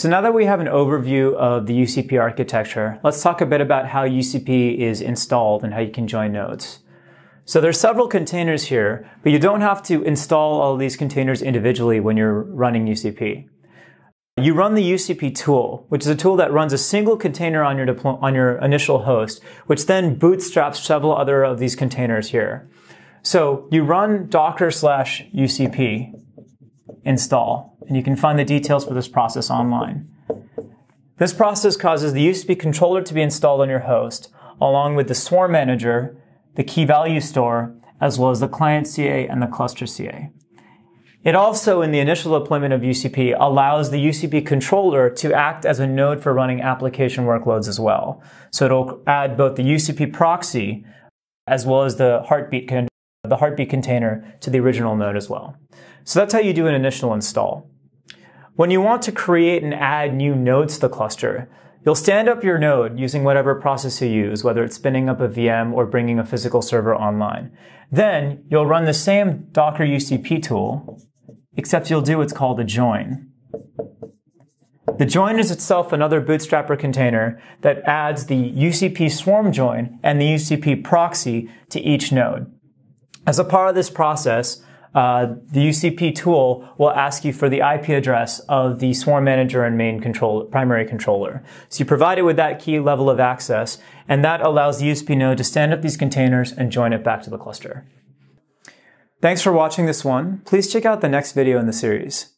So now that we have an overview of the UCP architecture, let's talk a bit about how UCP is installed and how you can join nodes. So there's several containers here, but you don't have to install all these containers individually when you're running UCP. You run the UCP tool, which is a tool that runs a single container on your, on your initial host, which then bootstraps several other of these containers here. So you run docker slash UCP install, and you can find the details for this process online. This process causes the UCP controller to be installed on your host, along with the swarm manager, the key value store, as well as the client CA and the cluster CA. It also, in the initial deployment of UCP, allows the UCP controller to act as a node for running application workloads as well. So it'll add both the UCP proxy as well as the heartbeat, con- the heartbeat container to the original node as well. So that's how you do an initial install. When you want to create and add new nodes to the cluster, you'll stand up your node using whatever process you use, whether it's spinning up a VM or bringing a physical server online. Then you'll run the same Docker UCP tool except you'll do what's called a join. The join is itself another bootstrapper container that adds the UCP swarm join and the UCP proxy to each node. As a part of this process, uh, the UCP tool will ask you for the IP address of the swarm manager and main control, primary controller. So you provide it with that key level of access, and that allows the UCP node to stand up these containers and join it back to the cluster. Thanks for watching this one. Please check out the next video in the series.